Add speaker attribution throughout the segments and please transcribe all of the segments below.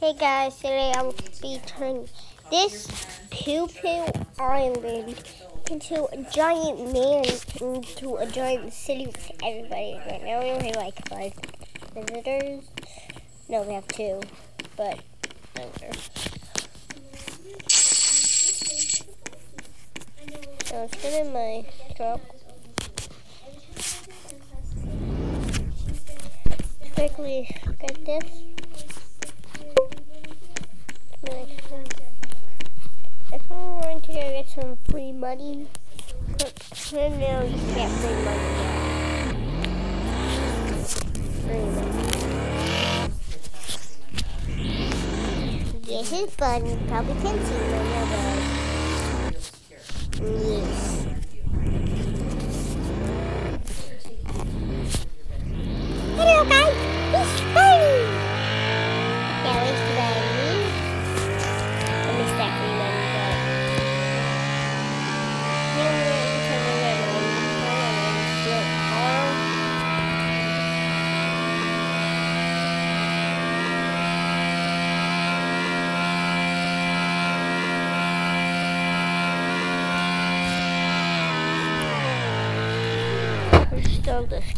Speaker 1: Hey guys, today I will be turning this Poo Poo Island into a giant man, into a giant city with everybody. Right now we only have like five visitors. No, we have two, but So let's in my truck. Quickly get this. Some free money. But now you can't free money. Free money. This is fun. You probably can see my number. Yes. still the No.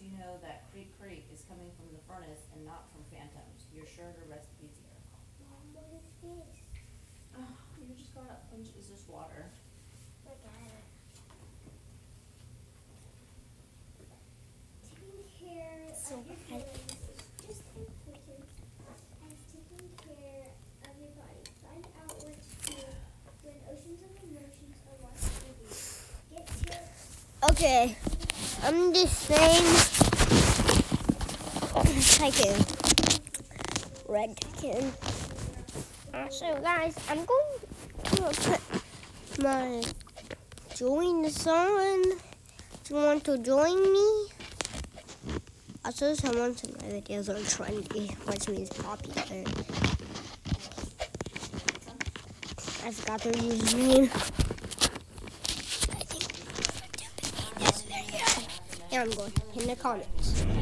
Speaker 2: Once you know that creak creak is coming from the furnace and not from phantoms, you're sure to rest easier.
Speaker 3: Mom, what is this?
Speaker 2: Oh, you just got a bunch, is this water?
Speaker 3: Taking care
Speaker 1: So
Speaker 3: of your
Speaker 1: I-
Speaker 3: feelings is just important as taking care of your body. Find out what to do when oceans of emotions are watching you. Get to
Speaker 1: Okay, I'm just saying, tycoon, red tycoon. Uh, so guys, I'm going to put my join the song. Do you want to join me? Also, someone said my videos are trendy, which means popular. I forgot their username. I think this Yeah, I'm going in the. Comments.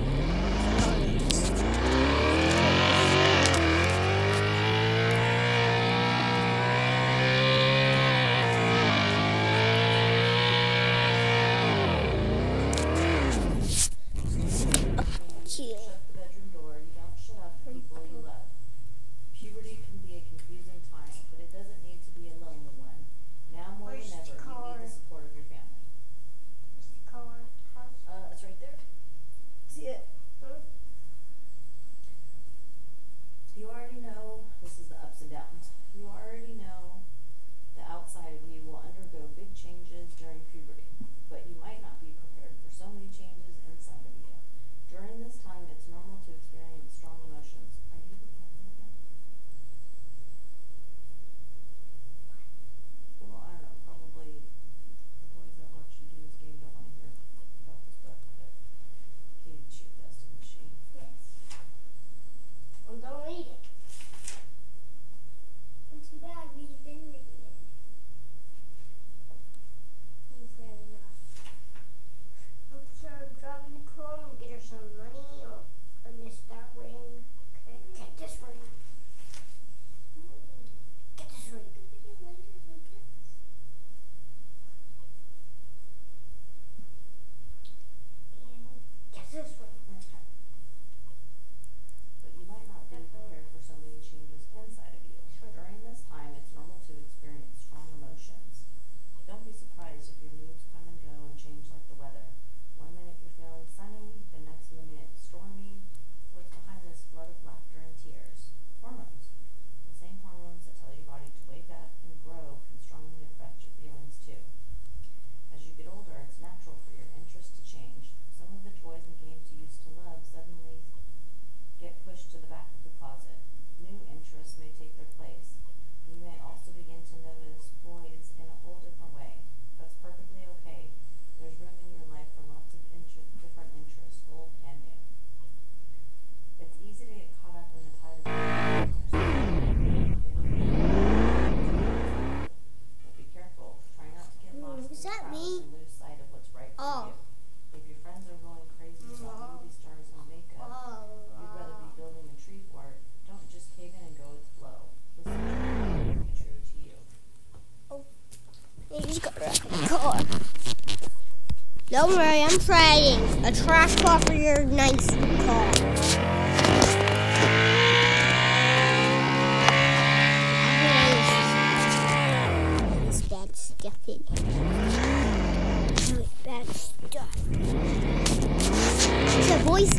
Speaker 4: Worry, A trash car for your nice car. This bad stuff in bad stuff. So, boys,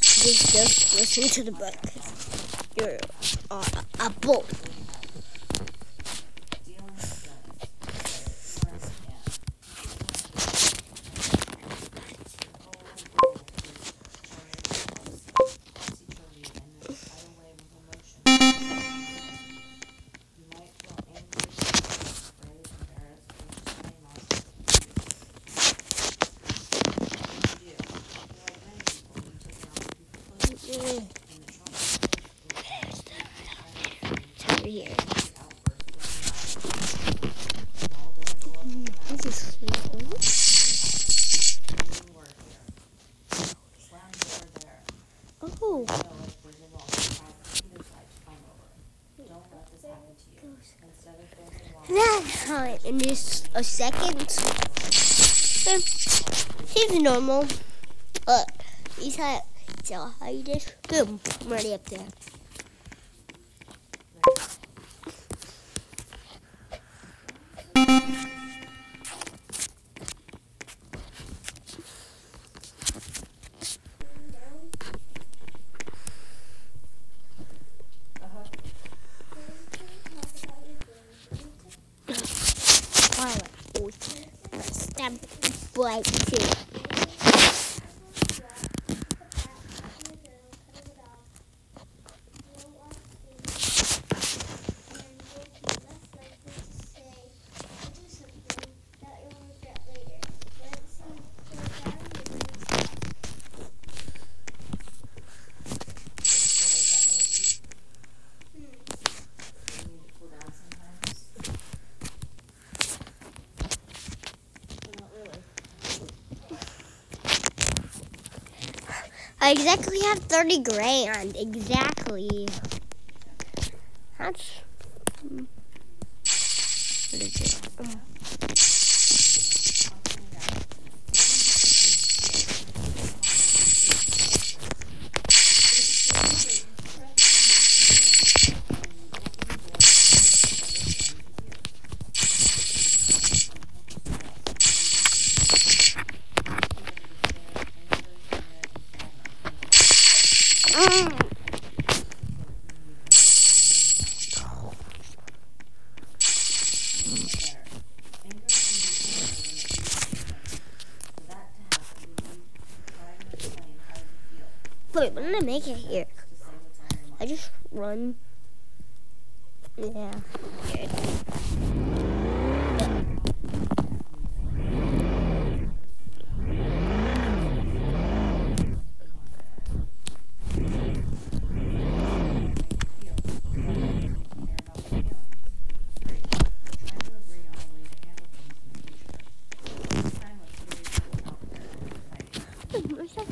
Speaker 4: just, just listen to the book. You're uh, a
Speaker 1: dealing
Speaker 4: already up there. I exactly have 30 grand. Exactly. That's. mm. What is it?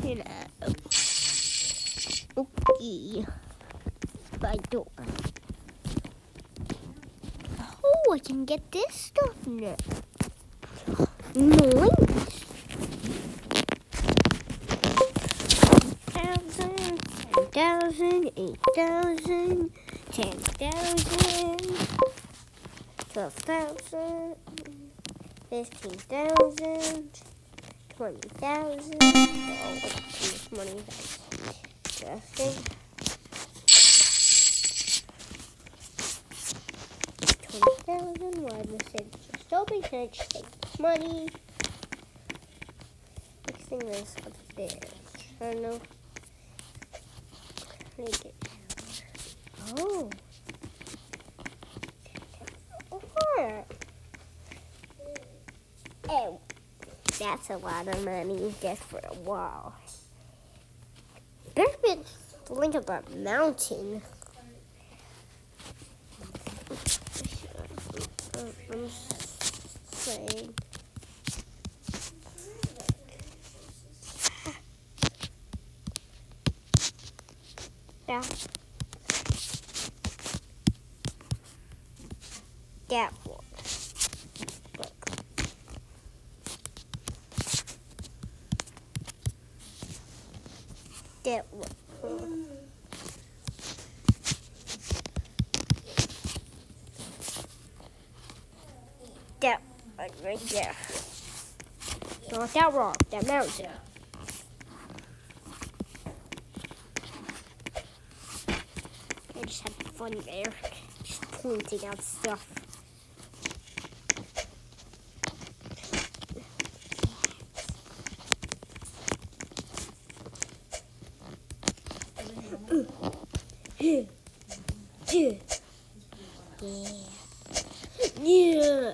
Speaker 4: That at? Door. Oh, I can get this stuff now. Nice. Thousand, ten thousand, eight thousand, ten thousand, twelve thousand, fifteen thousand, twenty thousand. Oh, this money that's nothing. Twenty thousand. Why the city still be rich? Take money. Fixing this upstairs. I don't know. Make it. Oh. What? Oh. That's a lot of money just for a wall. There's been the link of that mountain. I'm saying. Yeah. that one. Look. That one. That one right there. Not that mountain. I just had fun there. Just pointing out stuff. Yeah. Yeah.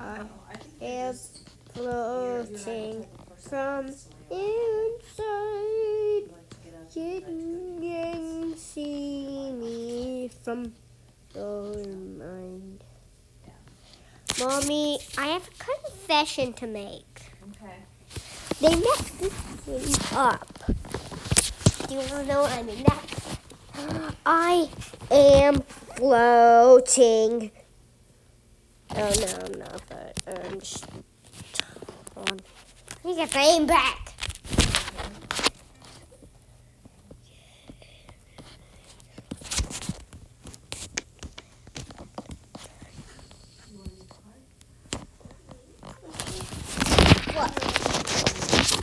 Speaker 4: I am floating from inside.
Speaker 1: You
Speaker 4: can see me from your mind. Mommy, I have a confession to make. They messed this thing up. Do you want to know what I mean? That I am floating. Oh no, no, but um, just on. Me get the aim back. What?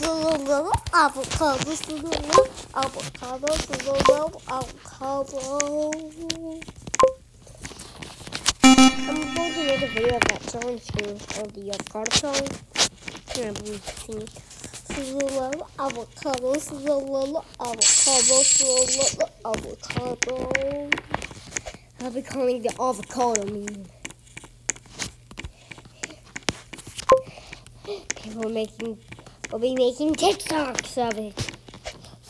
Speaker 4: ball. Little avocado, avocado, avocado. I'm going to make a video that song too, of the avocado going to sing it. Little avocado, avocado, avocado. I'll be calling the avocado meme. People making, will be making TikToks of it.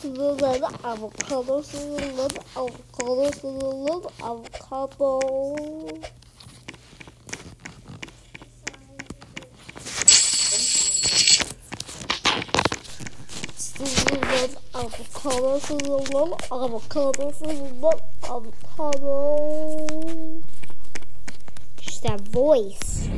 Speaker 4: Little avocado, little avocado, little avocado. Little avocado, little avocado, little avocado. Just that voice.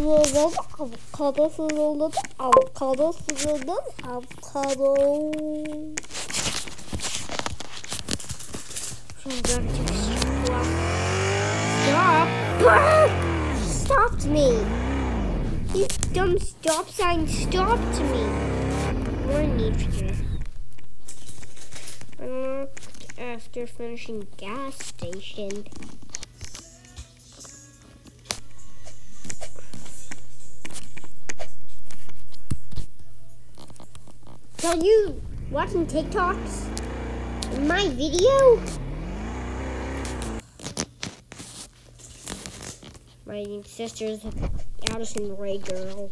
Speaker 4: Avocado, little avocado, little avocado. I'm going to stop. Stop! Stopped me. These dumb stop signs stopped me. For this. Unlocked after finishing gas station. Are you watching TikToks? In my video? My sister's Addison Rae girl.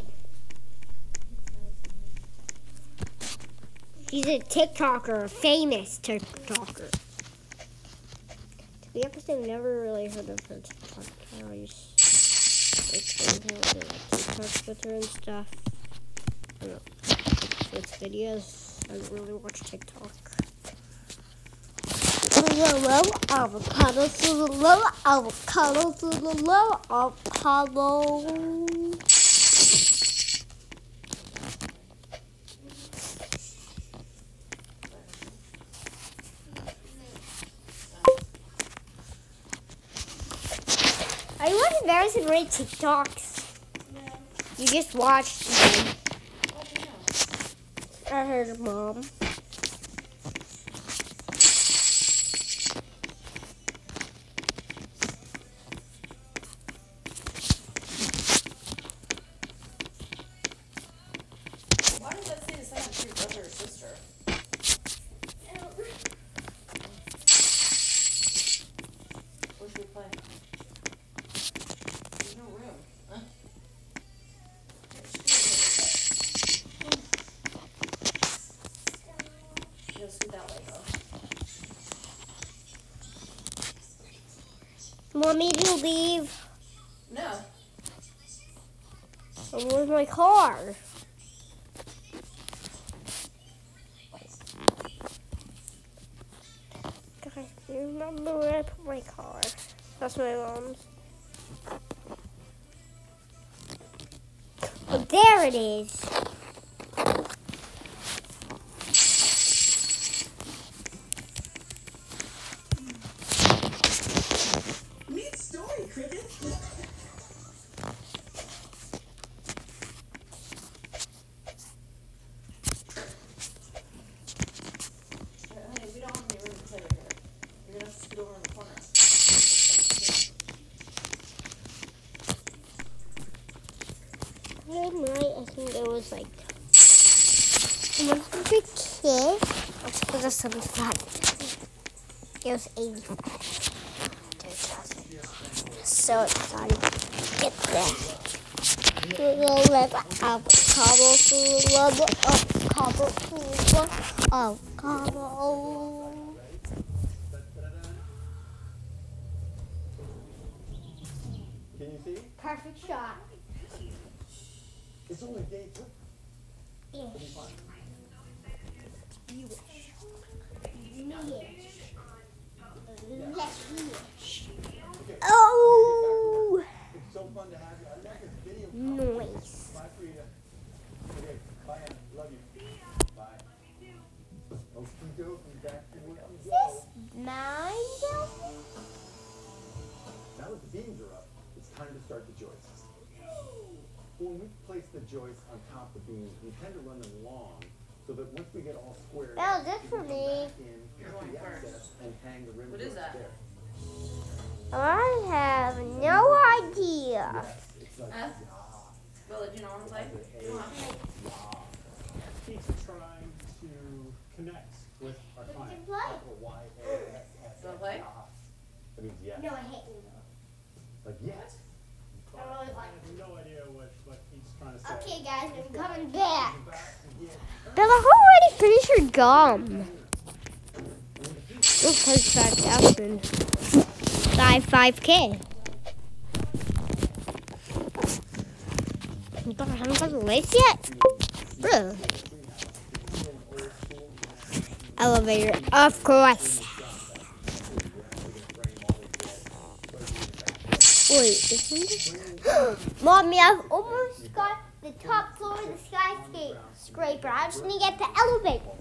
Speaker 4: She's a TikToker, a famous TikToker. To be honest, I've never really heard of her TikTok. I always like her do like TikToks with her and stuff. With videos, I don't really watch TikTok. Hello, avocado, hello, avocado, hello, avocado. I wasn't embarrassed to read TikToks. You just watched them. I heard mom. Want me to leave?
Speaker 1: No.
Speaker 4: Where's my car? Guys, you remember where I put my car? That's my mom's. Oh, there it is.
Speaker 5: Neat story, Cricket.
Speaker 1: Honey, we don't have any room to sit over here. You're gonna have to scoot over in the corner.
Speaker 4: One night, I think there was like one hundred kids. Was something fun. It was eighty-five. So excited to get there. Little love avocado, love avocado, avocado.
Speaker 6: Can Okie dokie, back to work we go.
Speaker 4: Mine?
Speaker 6: Now that the beams are up, it's time to start the joists. When we place the joists on top of the beams, we tend to run them long so that once we get all squared,
Speaker 4: That was
Speaker 6: we
Speaker 4: it for me.
Speaker 6: in,
Speaker 1: You're
Speaker 6: cut
Speaker 1: going
Speaker 6: the
Speaker 1: first.
Speaker 6: excess, and hang the rim
Speaker 1: What is that?
Speaker 6: there.
Speaker 4: I have no idea.
Speaker 6: Yes, it's like,
Speaker 1: Huh?
Speaker 6: ah,
Speaker 1: Bella, do you not wanna play?
Speaker 6: the
Speaker 1: You
Speaker 6: A,
Speaker 1: wanna play?
Speaker 6: ah.
Speaker 7: Keeps trying to connect with our client.
Speaker 4: Play.
Speaker 6: Capital Y A S S.
Speaker 1: Wanna play?
Speaker 6: That means yes.
Speaker 4: No, I hate you.
Speaker 6: Like yes.
Speaker 4: I really
Speaker 7: I
Speaker 4: like
Speaker 7: have no idea what, what he's trying to say.
Speaker 4: Okay, guys, I'm coming back.
Speaker 6: Back.
Speaker 4: Bella, who already finished your gum? Oh, first 5,000. 5, 5K. But I haven't got the lights yet? Bro. Elevator, of course. Wait, isn't this? Mommy, I've almost got the top floor of the skyscraper. I just need to get the elevator.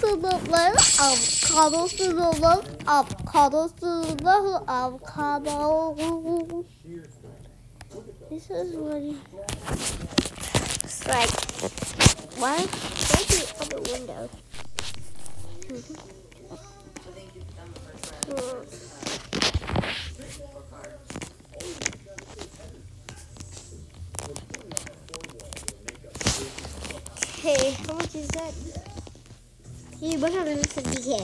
Speaker 4: To the left, avocado to the left, avocado to the left, avocado. This is what it- it's like. What? The window?
Speaker 1: Four.
Speaker 4: Hey, how much is that? You must have 150k.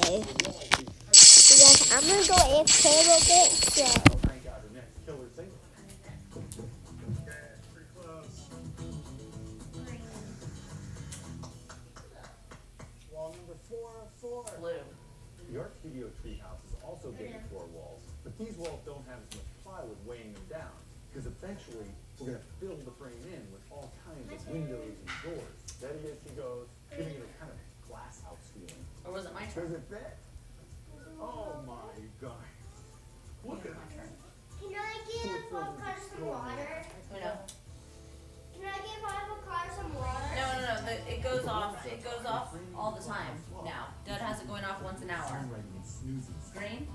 Speaker 4: So guys, I'm gonna go AFK a little bit, so.
Speaker 6: These walls don't have as much plywood weighing them down, because eventually we're gonna fill the frame in with all kinds of windows and doors. Steady as she goes, giving it a kind of glass house feeling.
Speaker 1: Or was it my
Speaker 6: Does
Speaker 1: turn?
Speaker 6: it fit? Oh my God. Look at
Speaker 1: My turn.
Speaker 8: Can I give avocado some water?
Speaker 1: Who know?
Speaker 8: Can I give avocado some water?
Speaker 1: No, no, no, the, it goes off, it goes off all the time now. Dad has it going off once an hour.
Speaker 6: handwriting and snoozing.
Speaker 1: Green?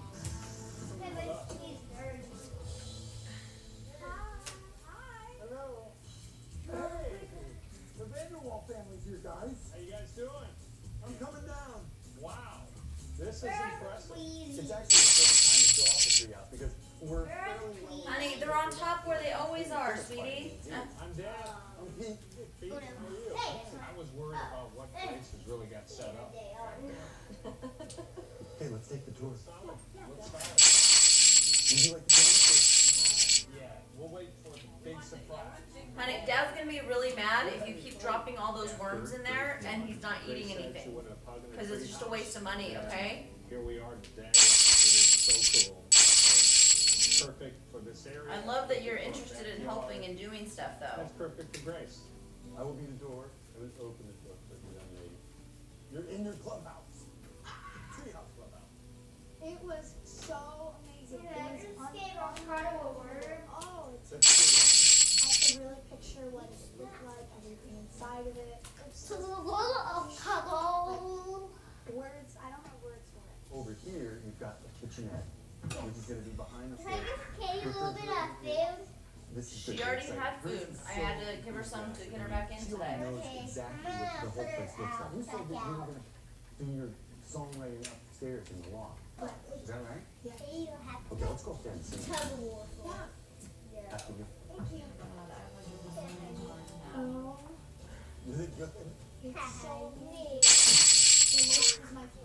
Speaker 6: Vanderwall family's here, guys.
Speaker 7: How you guys doing?
Speaker 6: I'm coming down.
Speaker 7: Wow. This is impressive.
Speaker 6: It's actually the perfect time to show off the treehouse because we're fairly.
Speaker 1: Honey, they're on top where they always are, sweetie.
Speaker 7: I'm Dan.
Speaker 6: I'm Pete.
Speaker 7: Pete, how are you? I was worried about what places really got set up.
Speaker 6: Hey, let's take the tour.
Speaker 7: Surprise.
Speaker 1: Honey, Dad's gonna be really mad if you keep dropping all those worms in there and he's not eating anything. Cause it's just a waste of money, okay?
Speaker 7: Here we are today. It is so cool. It's perfect for this area.
Speaker 1: I love that you're interested in helping and doing stuff though.
Speaker 7: That's perfect for Grace.
Speaker 6: I will be the door. I will open the door for the young lady. You're in your clubhouse. Treehouse clubhouse.
Speaker 8: It was so amazing.
Speaker 4: I just gave a of a word?
Speaker 8: Oh,
Speaker 6: That's.
Speaker 8: I can really picture what it looked like, everything inside of it. So
Speaker 4: the wall
Speaker 8: words. I don't have words for it.
Speaker 6: Over here, you've got the kitchenette, which is gonna be behind the
Speaker 4: Can I
Speaker 6: stove.
Speaker 4: just get you a little bit of food?
Speaker 1: She already
Speaker 6: exciting-
Speaker 1: had food. I had to give her some to get her back in
Speaker 6: She
Speaker 1: today.
Speaker 4: Okay.
Speaker 6: exactly
Speaker 4: I'm
Speaker 6: what the
Speaker 4: gonna
Speaker 6: whole
Speaker 4: put
Speaker 6: place
Speaker 4: it
Speaker 6: looks like. You said that you were gonna do your songwriting upstairs in the loft.
Speaker 8: But
Speaker 6: Is that right?
Speaker 4: You
Speaker 6: Okay, let's go upstairs and see.
Speaker 4: tug of war for it.
Speaker 6: After you.
Speaker 8: thank you. Oh,
Speaker 6: Is it good?
Speaker 8: it's so
Speaker 4: Me.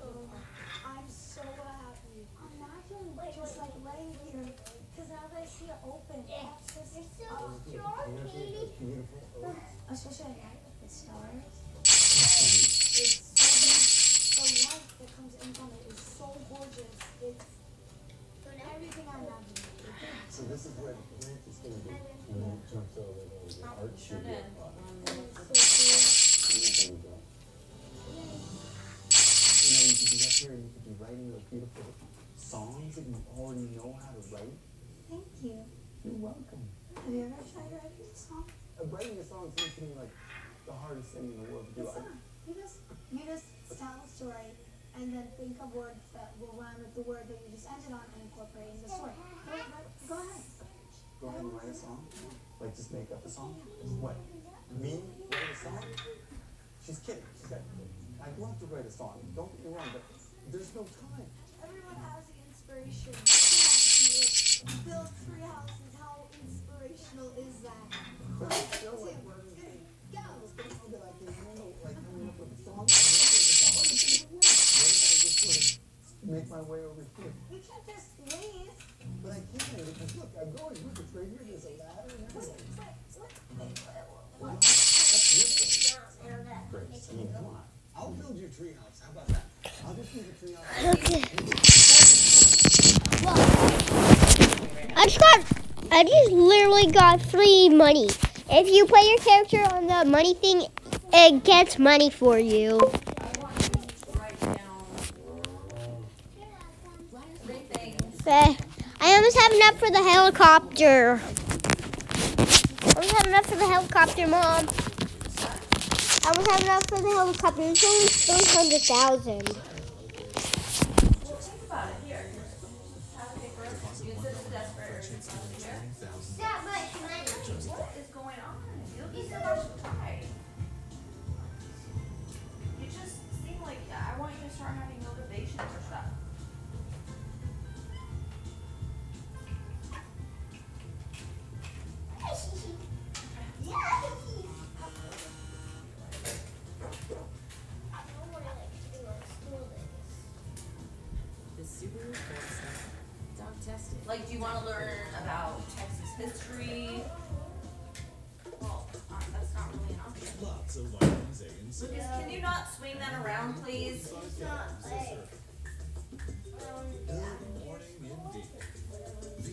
Speaker 6: writing those beautiful songs that you already know how to write.
Speaker 8: Thank you.
Speaker 6: You're welcome.
Speaker 8: Have you ever tried writing a song?
Speaker 6: Uh, writing a song seems to me like the hardest thing in the world to do.
Speaker 8: It's
Speaker 6: I,
Speaker 8: not. You just you just tell a story and then think of words that will rhyme with the word that you just ended on and incorporate in the story. Go, go ahead.
Speaker 6: go ahead and write a song. Like just make up a song. What? Me write a song? She's kidding. She's got. I'd love to write a song. Don't get me wrong, but there's no time.
Speaker 8: Everyone has the inspiration. Come on, Felix. Build tree houses. How inspirational is that?
Speaker 6: But I still like
Speaker 8: Two,
Speaker 6: writing. I
Speaker 8: go.
Speaker 6: was thinking that I can handle like coming up with a song. I remember the song. What if I just sort of make my way over here?
Speaker 8: We can't just leave.
Speaker 6: But I can because look, I'm going. Look, it's right here. There's a ladder and everything.
Speaker 8: wait.
Speaker 6: That's beautiful. Great.
Speaker 4: It's
Speaker 6: I mean, come on. I'll build your treehouse. How about that?
Speaker 4: Okay. I just got, I just literally got free money. If you play your character on the money thing, it gets money for you. Okay. I almost have enough for the helicopter. I almost have enough for the helicopter, Mom. I almost have enough for the helicopter. It's only 300,000.
Speaker 1: You want to learn about Texas history? Well, uh, that's not really an option.
Speaker 7: Lots of vitamins A and C.
Speaker 1: Lucas, can you not swing that around, please?
Speaker 7: Good morning indeed. The,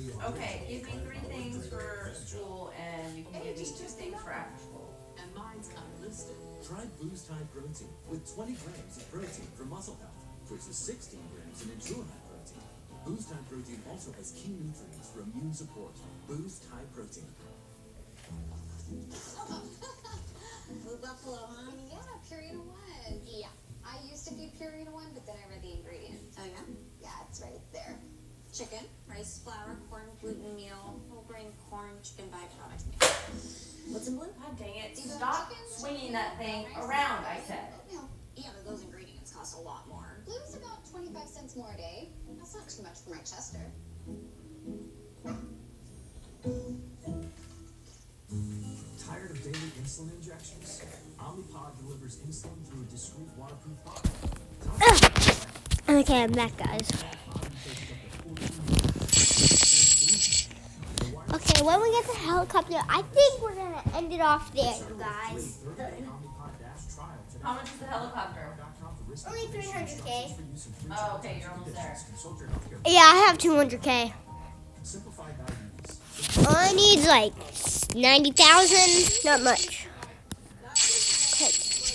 Speaker 7: the
Speaker 1: Okay, give me three things for school, and you can give me two things for after school.
Speaker 9: And mine's unlisted.
Speaker 10: Try Boost High Protein with 20 grams of protein for muscle health versus 16 grams in Ensure High Protein. Boost High Protein also has key nutrients for immune support. Boost High Protein.
Speaker 11: Blue Buffalo, huh? Yeah, Purina One. Yeah. I used to feed Purina One, but then I read the ingredients. Oh, yeah? Yeah, it's right there. Chicken, rice flour, corn, gluten meal, whole grain corn, chicken byproduct meal. What's in blue?
Speaker 1: God dang it,
Speaker 11: Either
Speaker 1: stop
Speaker 11: chicken,
Speaker 1: swinging
Speaker 11: chicken,
Speaker 1: that thing
Speaker 11: rice,
Speaker 1: around, I
Speaker 11: rice,
Speaker 1: said.
Speaker 11: oatmeal. Yeah, but those ingredients cost a lot more. Blue's about 25 cents more a day. That's not too much for my Chester.
Speaker 10: Tired of daily insulin injections? Omnipod delivers insulin through a discreet waterproof bottle.
Speaker 4: Okay, I'm back, guys. Okay, when we get the helicopter, I think we're gonna end it off there, you guys.
Speaker 1: How much is the helicopter?
Speaker 4: Only 300K.
Speaker 1: Oh, okay, you're almost there.
Speaker 4: Yeah, I have 200k.
Speaker 10: Simplified.
Speaker 6: I need like 90,000. Not much. Okay.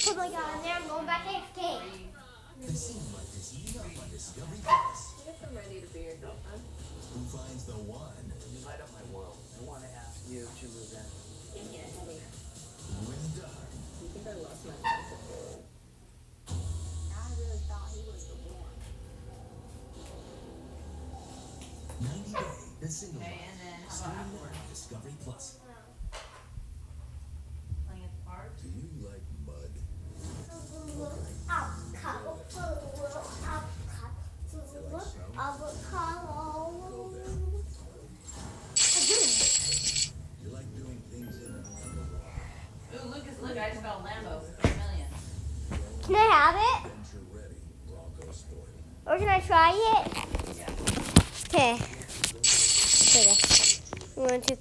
Speaker 6: Oh my god, now I'm going back AFK.
Speaker 10: Casino life is heating up on Discovery Plus.
Speaker 11: I'm to be your girlfriend.
Speaker 10: Who finds the one?
Speaker 12: You light up my world. I want to ask you to move in.
Speaker 10: Who is done?
Speaker 11: You think I lost my
Speaker 10: 90 Day, the single life. Stream now Discovery Plus.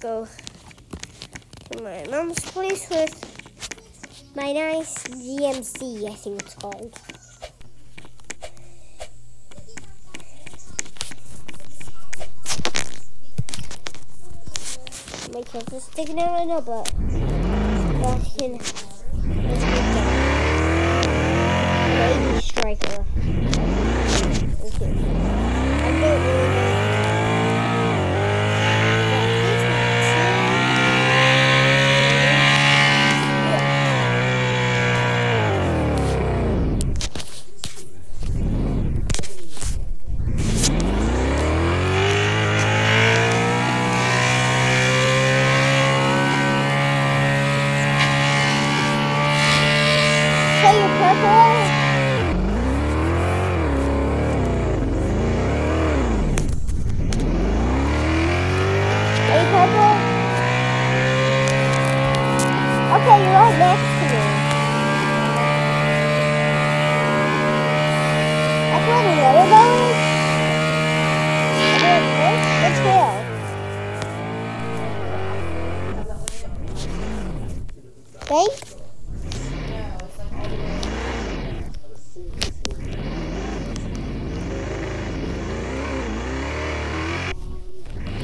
Speaker 6: Go to my mom's place with my nice GMC, I think it's called. My are sticking out right now, but I can. Baby striker. Okay. I don't really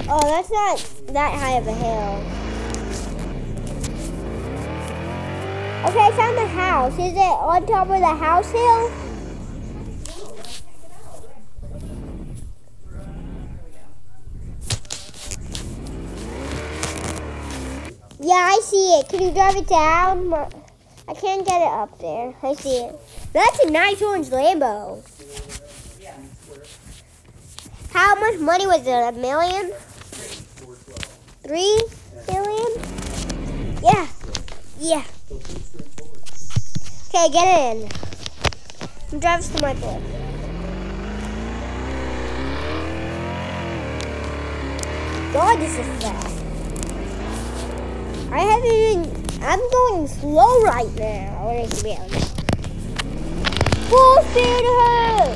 Speaker 6: Oh, that's not that high of a hill. Okay, I found the house. Is it on top of the house hill? Yeah, I see it. Can you drive it down? I can't get it up there. I see it. That's a nice orange Lambo. How much money was it? A million? Three million? Yeah. Yeah. Okay, get in. Drive us to my place. God, this is fast. I haven't even. I'm going slow right now. Full speed ahead!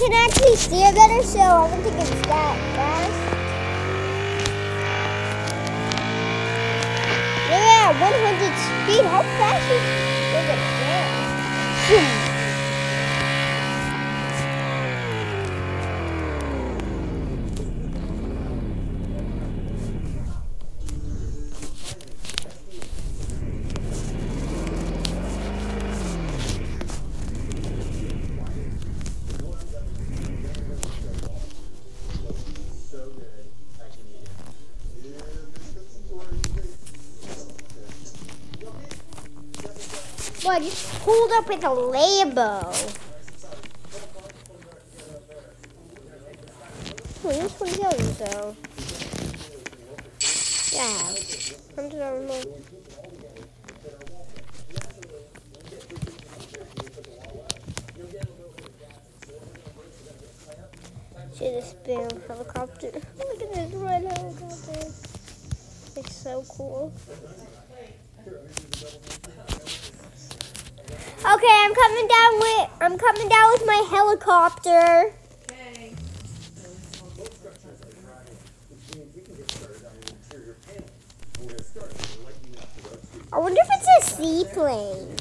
Speaker 6: Can actually it better, so I don't think it's that fast. Yeah, 100 speed. How fast is, pulled up with a Lambo. Oh, this one's young, so. Yeah. Just, I don't. See this big helicopter. Look at this red helicopter. It's so cool. Okay, I'm coming down with I'm coming down with my helicopter.
Speaker 1: Okay.
Speaker 4: I wonder if it's a seaplane.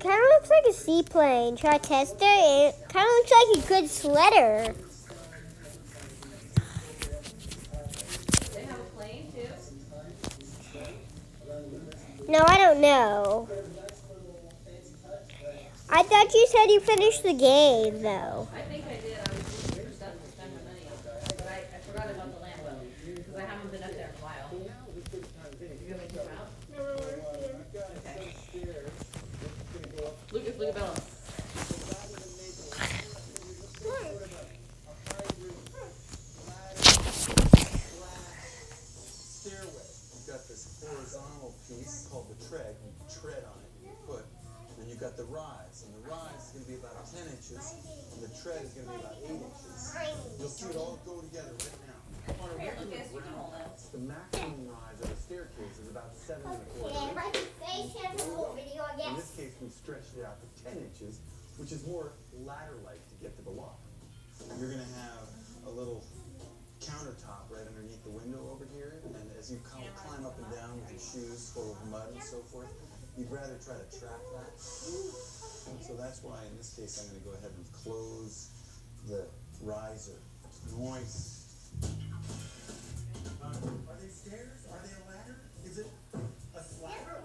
Speaker 4: Kind of looks like a seaplane. Try to test. It kind of looks like a good sweater. Don't know. I thought you said you finished the game, though.
Speaker 1: I think I did, I was looking for stuff to spend my money on, but I, I forgot about the Lambo, because I haven't been up there in a while. You want me to come out? Okay. Lucas, look at Bella.
Speaker 6: stairway. You've got this horizontal piece called the tread. You tread on it with your foot. Then you've got the rise, and the rise is going to be about 10 inches, and the tread is going to be about 8 inches. You'll see it all go together right now. On a
Speaker 1: Here,
Speaker 6: regular
Speaker 1: Lucas, you can hold
Speaker 6: ground,
Speaker 1: it.
Speaker 6: the maximum rise of a staircase is about 7 and a quarter
Speaker 8: Yeah,
Speaker 6: inches.
Speaker 8: but face has a whole video, I
Speaker 6: In
Speaker 8: guess.
Speaker 6: this case, we stretched it out to 10 inches, which is more ladder-like to get to the loft. You're going to have a little countertop right underneath the window over here, and as you come, climb up and down with your shoes full of mud and so forth, you'd rather try to trap that. So that's why in this case, I'm going to go ahead and close the riser. Noise. Are they stairs? Are they a ladder? Is it a slider?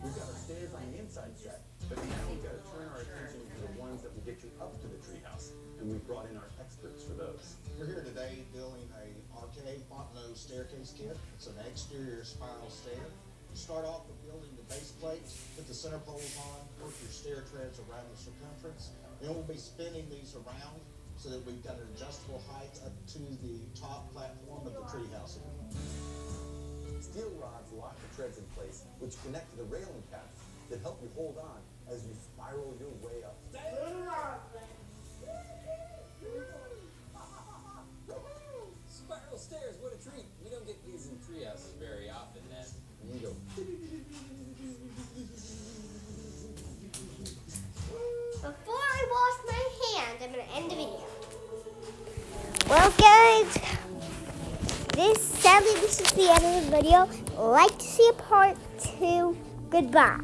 Speaker 6: We've got our stairs on the inside set, but now we've got to turn our attention to the ones that will get you up to the treehouse, and we've brought in our experts for those.
Speaker 7: We're here today building a Arke Fontanot staircase kit. It's an exterior spiral stair. You start off with building the base plates, put the center poles on, work your stair treads around the circumference. Then we'll be spinning these around so that we've got an adjustable height up to the top platform of the treehouse.
Speaker 6: Steel rods lock the treads in place, which connect to the railing caps that help you hold on as you spiral your way up.
Speaker 4: Well, guys, this sadly this is the end of the video. Like to see a part two. Goodbye.